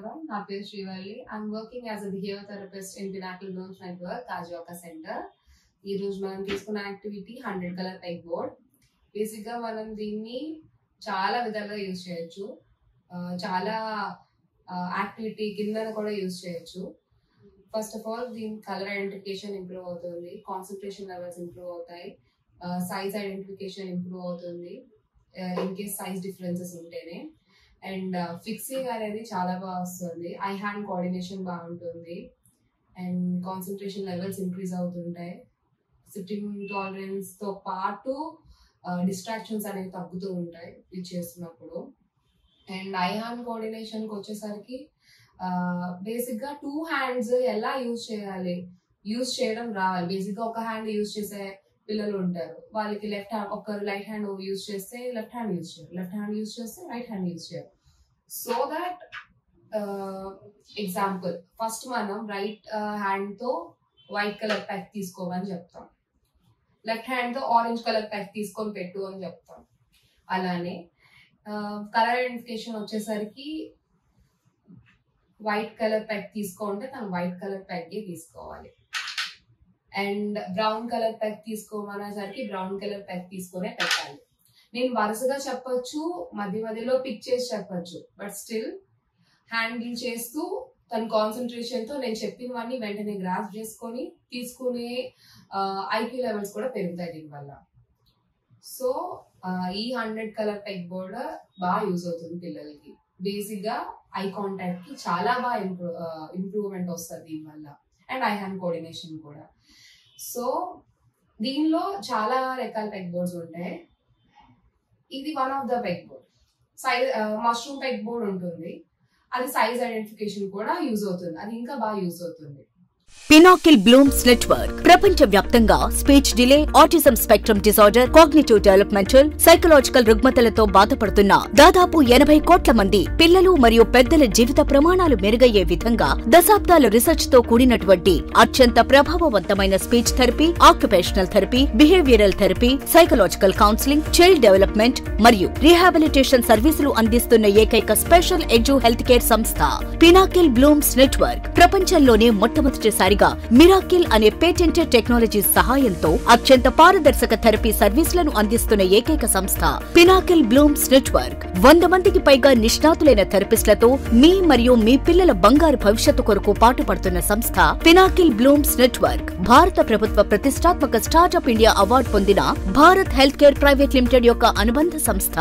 నమస్కారం నా పేరు Srivalli. I'm working as a behaviour therapist in Pinnacle Blooms Network కాజోకా centre ఈ రోజు మనం తీసుకున్న activity hundred colour peg board బేసిక్గా మనం దీన్ని చాలా విధాలుగా యూజ్ చేయొచ్చు. చాలా యాక్టివిటీ కింద కూడా యూజ్ చేయొచ్చు. ఫస్ట్ ఆఫ్ ఆల్ దీని కలర్ ఐడెంటిఫికేషన్ ఇంప్రూవ్ అవుతుంది. కాన్సన్ట్రేషన్ లెవెల్స్ ఇంప్రూవ్ అవుతాయి. సైజ్ ఐడెంటిఫికేషన్ ఇంప్రూవ్ అవుతుంది. ఇన్ కేస్ సైజ్ డిఫరెన్సెస్ ఉంటేనే. అండ్ ఫిక్సింగ్ అనేది చాలా బాగా వస్తుంది. ఐ హ్యాండ్ కోఆర్డినేషన్ బాగుంటుంది. అండ్ కాన్సన్ట్రేషన్ లెవెల్స్ ఇంక్రీజ్ అవుతుంటాయి. సిట్టింగ్ టాలరెన్స్తో పాటు డిస్ట్రాక్షన్స్ అనేవి తగ్గుతూ ఉంటాయి ఇది చేస్తున్నప్పుడు. అండ్ ఐ హ్యాండ్ కోఆర్డినేషన్కి వచ్చేసరికి బేసిక్గా టూ హ్యాండ్స్ ఎలా యూజ్ చేయాలి? యూజ్ చేయడం రావాలి. బేసిక్గా ఒక హ్యాండ్ యూజ్ చేసే పిల్లలు ఉంటారు. వాళ్ళకి లెఫ్ట్ హ్యాండ్ ఒకరు రైట్ హ్యాండ్ యూజ్ చేస్తే లెఫ్ట్ హ్యాండ్ యూజ్ చేయరు. లెఫ్ట్ హ్యాండ్ యూజ్ చేస్తే రైట్ హ్యాండ్ యూజ్ చేయరు. సో దట్ ఎగ్జాంపుల్ ఫస్ట్ మనం రైట్ హ్యాండ్తో వైట్ కలర్ ప్యాక్ తీసుకోమని చెప్తాం. లెఫ్ట్ హ్యాండ్తో ఆరెంజ్ కలర్ ప్యాక్ తీసుకొని పెట్టు అని చెప్తాం. అలానే uh, కలర్ ఐడెంటిఫికేషన్ వచ్చేసరికి వైట్ కలర్ ప్యాక్ తీసుకుంటే తను వైట్ కలర్ ప్యాక్ తీసుకోవాలి. అండ్ బ్రౌన్ కలర్ ప్యాక్ తీసుకోమనేసరికి బ్రౌన్ కలర్ ప్యాక్ తీసుకునే పెట్టాలి. నేను వరుసగా చెప్పొచ్చు మధ్య మధ్యలో పిక్ చేసి చెప్పొచ్చు. బట్ స్టిల్ హ్యాండిల్ చేస్తూ తన కాన్సన్ట్రేషన్తో నేను చెప్పినవన్నీ వెంటనే గ్రాస్ చేసుకొని తీసుకునే ఐక్యూ లెవెల్స్ కూడా పెరుగుతాయి దీనివల్ల సో ఈ హండ్రెడ్ కలర్ టెక్ బోర్డ్ బాగా యూజ్ అవుతుంది పిల్లలకి. బేసిక్గా ఐ కాంటాక్ట్కి చాలా బాగా ఇంప్రూవ్ ఇంప్రూవ్మెంట్ వస్తుంది దీనివల్ల అండ్ ఐ హ్యాండ్ కోఆర్డినేషన్ కూడా. సో దీనిలో చాలా రకాల టెక్ బోర్డ్స్ ఉంటాయి. ఇది one of the peg board size mushroom peg board ఉంటుంది. అది సైజ్ ఐడెంటిఫికేషన్ కూడా యూజ్ అవుతుంది. అది ఇంకా బాగా యూజ్ అవుతుంది. పినాకిల్ బ్లూమ్స్ నెట్వర్క్ ప్రపంచ వ్యాప్తంగా speech delay autism spectrum disorder cognitive developmental psychological రుగ్మతలతో బాధపడుతున్న దాదాపు ఎనభై కోట్ల మంది పిల్లలు మరియు పెద్దల జీవిత ప్రమాణాలు మెరుగయ్యే విధంగా దశాబ్దాల రీసెర్చ్తో కూడినటువంటి అత్యంత ప్రభావవంతమైన speech therapy occupational therapy behavioural therapy psychological counselling child development మరియు రీహాబిలిటేషన్ సర్వీసులు అందిస్తున్న ఏకైక స్పెషల్ ఎడ్యు హెల్త్ కేర్ సంస్థ పినాకిల్ బ్లూమ్స్ నెట్వర్క్ ప్రపంచంలోనే మొట్టమొదటి మొదటిసారిగా మిరాకిల్ అనే పేటెంటెడ్ టెక్నాలజీ సహాయంతో అత్యంత పారదర్శక థెరపీ సర్వీసులను అందిస్తున్న ఏకైక సంస్థ పినాకిల్ బ్లూమ్స్ నెట్వర్క్. వంద మందికి పైగా నిష్ణాతులైన థెరపిస్టులతో మీ మరియు మీ పిల్లల బంగారు భవిష్యత్తు కొరకు పాటుపడుతున్న సంస్థ పినాకిల్ బ్లూమ్స్ నెట్వర్క్. భారత ప్రభుత్వ ప్రతిష్టాత్మక స్టార్టప్ ఇండియా అవార్డు పొందిన Bharat Health Care Private Limited యొక్క అనుబంధ సంస్థ.